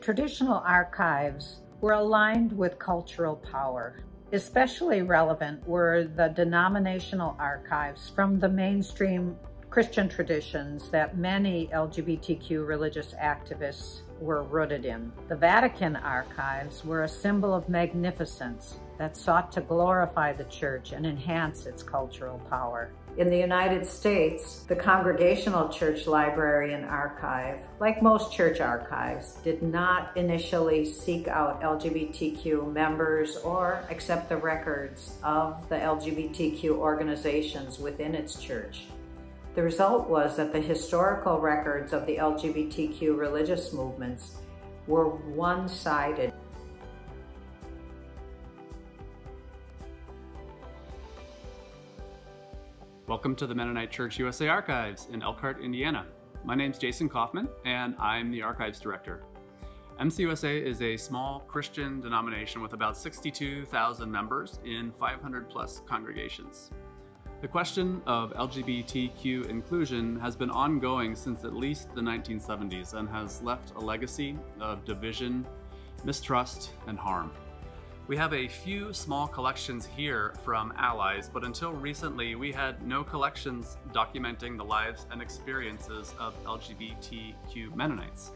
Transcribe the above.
Traditional archives were aligned with cultural power. Especially relevant were the denominational archives from the mainstream Christian traditions that many LGBTQ religious activists were rooted in. The Vatican archives were a symbol of magnificence that sought to glorify the church and enhance its cultural power. In the United States, the Congregational Church Library and Archive, like most church archives, did not initially seek out LGBTQ members or accept the records of the LGBTQ organizations within its church. The result was that the historical records of the LGBTQ religious movements were one-sided. Welcome to the Mennonite Church USA Archives in Elkhart, Indiana. My name is Jason Kauffman, and I'm the Archives Director. MCUSA is a small Christian denomination with about 62,000 members in 500 plus congregations. The question of LGBTQ inclusion has been ongoing since at least the 1970s and has left a legacy of division, mistrust, and harm. We have a few small collections here from allies, but until recently we had no collections documenting the lives and experiences of LGBTQ Mennonites.